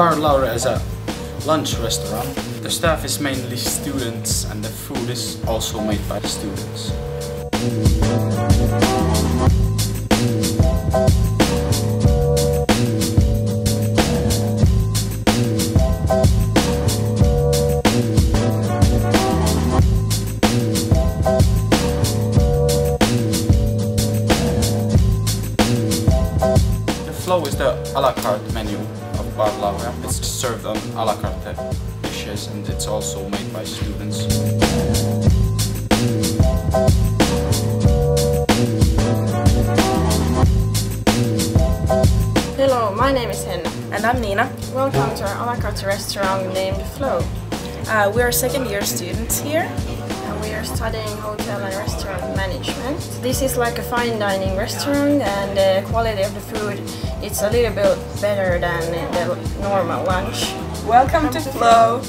Bar Laurea is a lunch restaurant. The staff is mainly students and the food is also made by the students. The flow is the a la carte menu of Bar Laurea. It's served on a la carte dishes and it's also made by students. Hello, my name is Henna. And I'm Nina. Welcome to our a la carte restaurant named Flow. Uh, we are second year students here. We are studying hotel and restaurant management. This is like a fine dining restaurant and the quality of the food it's a little bit better than the normal lunch. Welcome to Flow.